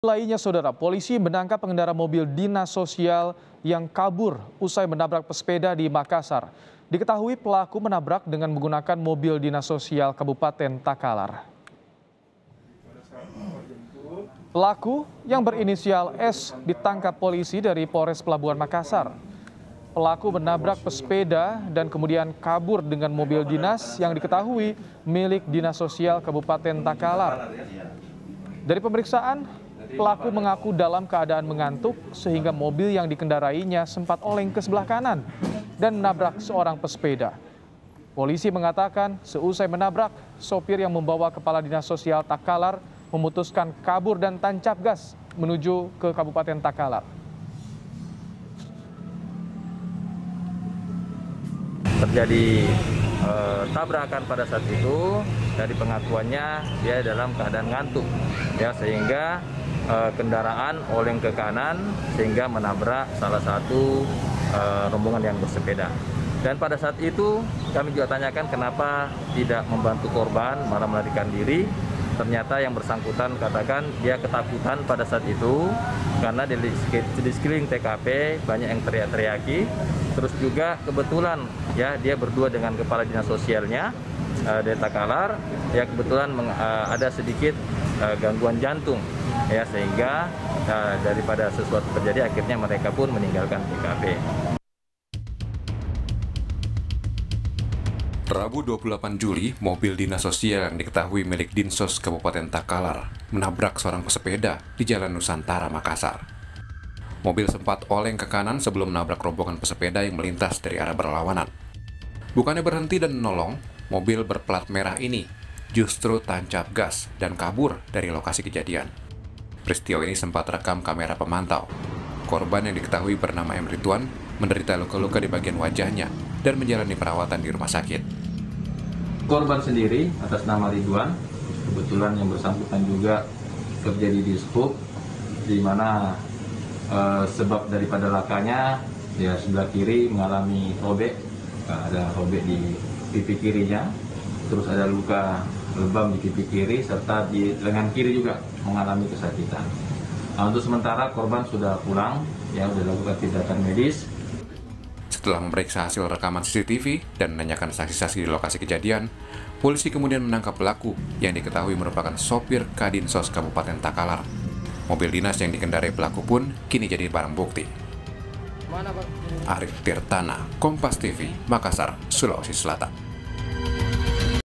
Lainnya saudara, polisi menangkap pengendara mobil dinas sosial yang kabur usai menabrak pesepeda di Makassar. Diketahui pelaku menabrak dengan menggunakan mobil dinas sosial Kabupaten Takalar. Pelaku yang berinisial S ditangkap polisi dari Polres Pelabuhan Makassar. Pelaku menabrak pesepeda dan kemudian kabur dengan mobil dinas yang diketahui milik Dinas Sosial Kabupaten Takalar. Dari pemeriksaan, Pelaku mengaku dalam keadaan mengantuk sehingga mobil yang dikendarainya sempat oleng ke sebelah kanan dan menabrak seorang pesepeda. Polisi mengatakan seusai menabrak, sopir yang membawa kepala dinas sosial Takalar memutuskan kabur dan tancap gas menuju ke Kabupaten Takalar. Terjadi eh, tabrakan pada saat itu dari pengakuannya dia dalam keadaan ngantuk ya sehingga uh, kendaraan oleng ke kanan sehingga menabrak salah satu uh, rombongan yang bersepeda. Dan pada saat itu kami juga tanyakan kenapa tidak membantu korban malah melarikan diri. Ternyata yang bersangkutan katakan dia ketakutan pada saat itu karena di, di sekeliling TKP banyak yang teriak-teriaki. Terus juga kebetulan ya dia berdua dengan kepala dinas sosialnya uh, Deta Kalar ya kebetulan uh, ada sedikit uh, gangguan jantung ya sehingga uh, daripada sesuatu terjadi akhirnya mereka pun meninggalkan TKP. Rabu 28 Juli, mobil dinas sosial yang diketahui milik Dinsos Kabupaten Takalar menabrak seorang pesepeda di Jalan Nusantara, Makassar. Mobil sempat oleng ke kanan sebelum menabrak rombongan pesepeda yang melintas dari arah berlawanan. Bukannya berhenti dan menolong, mobil berplat merah ini justru tancap gas dan kabur dari lokasi kejadian. Peristiwa ini sempat rekam kamera pemantau. Korban yang diketahui bernama M. Rituan menderita luka-luka di bagian wajahnya dan menjalani perawatan di rumah sakit. Korban sendiri atas nama Ridwan, kebetulan yang bersangkutan juga kerja di Dishub, di mana e, sebab daripada lakanya ya sebelah kiri mengalami robek, ada robek di pipi kirinya, terus ada luka lebam di pipi kiri serta di lengan kiri juga mengalami kesakitan. Nah, untuk sementara korban sudah pulang, ya sudah dilakukan tindakan medis. Setelah memeriksa hasil rekaman CCTV dan menanyakan saksi-saksi di lokasi kejadian, polisi kemudian menangkap pelaku yang diketahui merupakan sopir Kadinsos Kabupaten Takalar. Mobil dinas yang dikendarai pelaku pun kini jadi barang bukti. Arif Tirtana, Kompas TV, Makassar, Sulawesi Selatan.